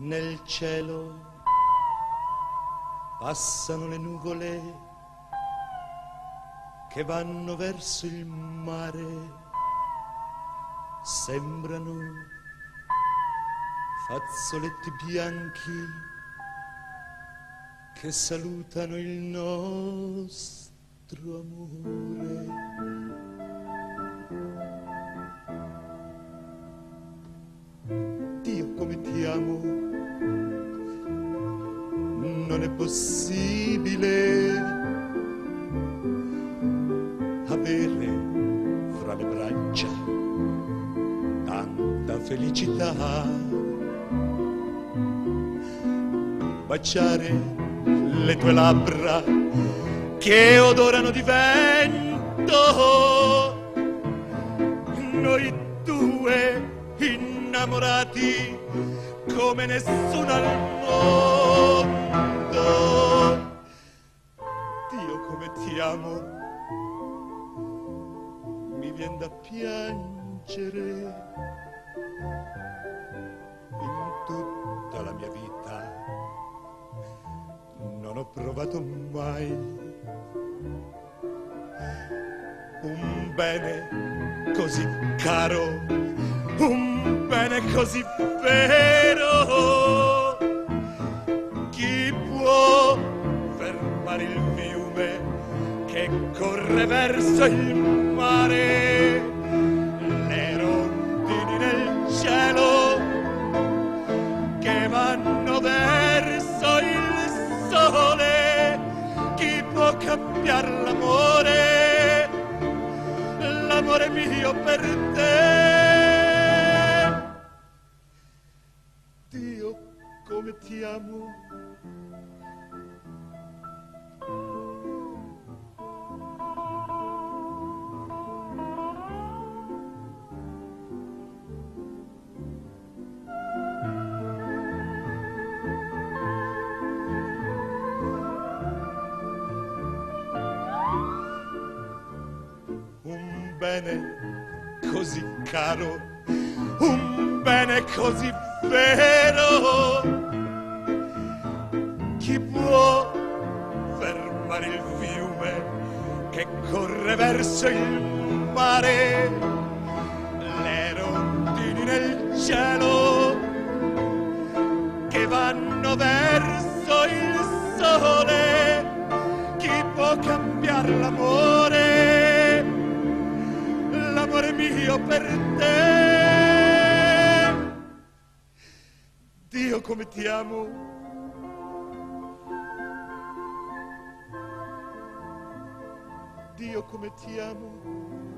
nel cielo passano le nuvole che vanno verso il mare, sembrano fazzoletti bianchi che salutano il nostro amore. Dio come ti amo, non è possibile avere fra le braccia tanta felicità, baciare le tue labbra che odorano di vento, noi due innamorati come nessuno al mondo. Dio come ti amo, mi viene da piangere in tutta la mia vita. Non ho provato mai un bene così caro, un bene così vero. Corre verso il mare? Le rondini nel cielo che vanno verso il sole. Chi può cambiare l'amore? L'amore mio per te. Dio, come ti amo. Bene così caro, un bene così vero. Chi può fermare il fiume che corre verso il mare? Le rondini nel cielo che vanno verso il sole. Mio per te. Dio come ti amo. Dio come ti amo.